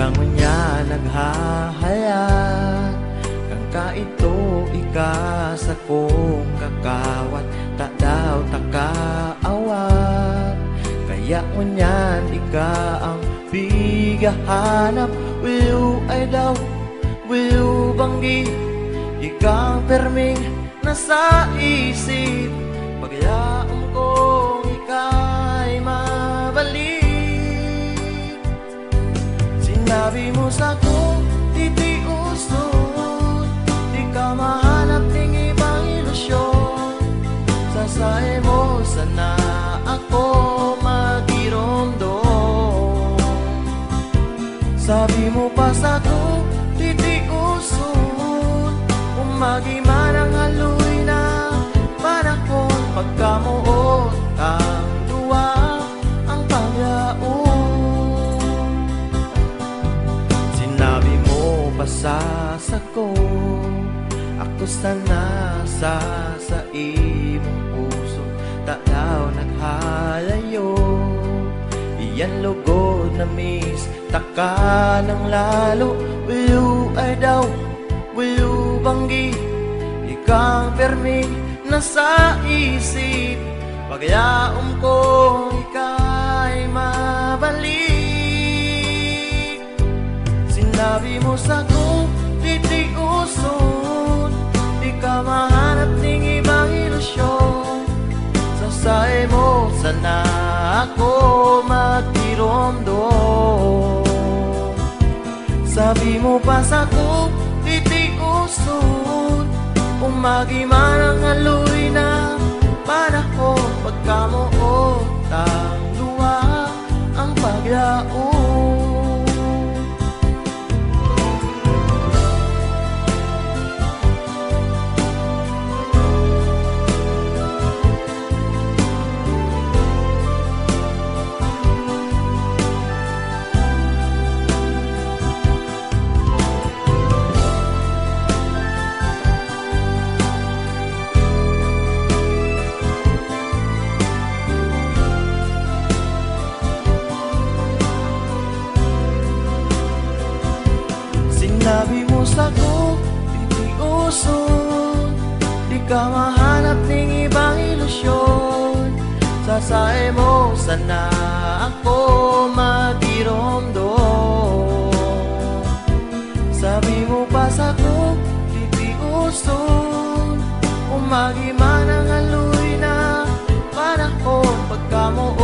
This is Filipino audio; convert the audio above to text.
Kang niya naghahayat Kang kaito ika sa kong kakawat Ta daw takaawat Kaya ngunyan ika ang bigahanap Will ay daw, will banggi Ikang perming nasa isip Pagyaong Sasae mo sana ako magiromdom Sabi mo pa sa ko, titiuson sako Ako sana sa sa imong puso Tanaw naghalayo. Iyan lugod na miss Taka ng lalo. Will you ay daw Will you banggi. Ikang permi nasa isip Pagyaom ko mo sa ko, titiuson Di ka mahanap ng ibang ilusyon. Sasae mo sana ako magtiromdom Sabi mo pa sa ko, titiuson Umagi man ang haloy na panahon Sinabi mo sa ko, titiuson Di ka mahanap ng ibang ilusyon. Sasae mo sana ako magiromdom Sabi mo pa sa ko, titiuson Umagi man ang haloy na panahon ang